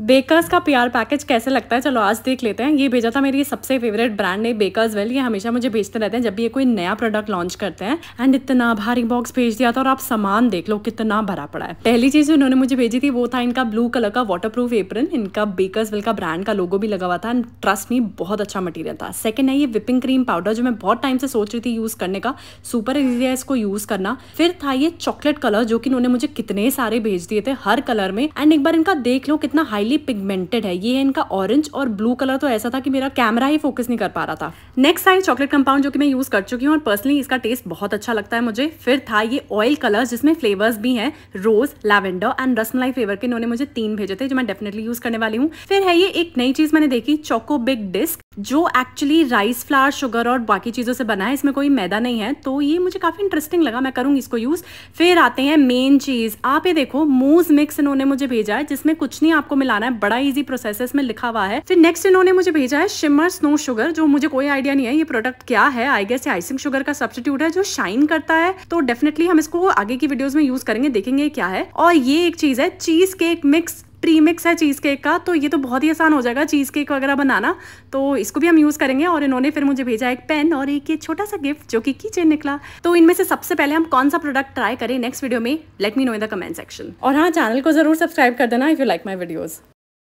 Bakers का PR package कैसे लगता है? चलो, आज देख लेते हैं। ये भेजा था मेरी सबसे फेवरेट ब्रांड है बेकर्स वेल ये हमेशा मुझे भेजते रहते हैं जब भी ये कोई नया प्रोडक्ट लॉन्च करते हैं। एंड इतना भारी बॉक्स भेज दिया था और आप सामान देख लो, कितना भरा पड़ा है। पहली चीज़ उन्होंने मुझे भेजी थी, वो था इनका ब्लू कलर का वाटर प्रूफ एप्रन इनका बेकर्स वेल का ब्रांड का लोगो भी लगा हुआ था। एंड ट्रस्ट मी बहुत अच्छा मटीरियल था। सेकंड है ये विपिंग क्रीम पाउडर जो मैं बहुत टाइम से सोच रही थी यूज़ करने का। सुपर इजी है इसको यूज़ करना। फिर था ये चॉकलेट कलर जो कि उन्होंने मुझे कितने सारे भेज दिए थे हर कलर में। एंड एक बार इनका देख लो कितना हाईली पिगमेंटेड है। ये है इनका ऑरेंज और ब्लू कलर तो ऐसा था कि मेरा कैमरा ही फोकस नहीं कर पा रहा था। नेक्स्ट आई चॉकलेट कंपाउंड जो कि मैं यूज़ कर चुकी हूँ और पर्सनली इसका टेस्ट बहुत अच्छा लगता है मुझे। फिर था ये ऑयल कलर जिसमें फ्लेवर्स भी है। Rose lavender and rasmalai flavour के इन्होंने मुझे तीन भेजे थे, जो मैं डेफिनेटली यूज़ करने वाली हूँ। फिर है ये एक नई चीज़ मैंने देखी चोको बिग डिस्क जो एक्चुअली राइस फ्लावर शुगर और बाकी चीज़ों से बना है, इसमें कोई मैदा नहीं है तो ये मुझे काफ़ी इंटरेस्टिंग लगा, मैं करूँगी इसको यूज़ फिर आते हैं मेन चीज़ आप ये देखो मूज मिक्स इन्होंने मुझे भेजा है, जिसमें कुछ नहीं आपको मिलाना है, बड़ा ईजी प्रोसेस में लिखा हुआ है। फिर नेक्स्ट इन्होंने मुझे भेजा है शिमर स्नो शुगर जो मुझे कोई आइडिया नहीं है, ये प्रोडक्ट क्या है? आई गेस आइसिंग शुगर का सब्सिट्यूट है, जो शाइन करता है। तो डेफिनेटली हम इसको आगे की वीडियोज़ में यूज़ करेंगे, देखेंगे क्या है। और ये एक चीज़ है चीज़ केक मिक्स प्रीमिक्स है चीज़ केक का तो ये तो बहुत ही आसान हो जाएगा चीज़ केक वगैरह बनाना। तो इसको भी हम यूज़ करेंगे और इन्होंने फिर मुझे भेजा एक पेन और एक ये छोटा सा गिफ्ट जो कि की निकला। तो इनमें से सबसे पहले हम कौन सा प्रोडक्ट ट्राई करें नेक्स्ट वीडियो में let me know in the comment section और हाँ चैनल को ज़रूर सब्सक्राइब कर देना if you like my videos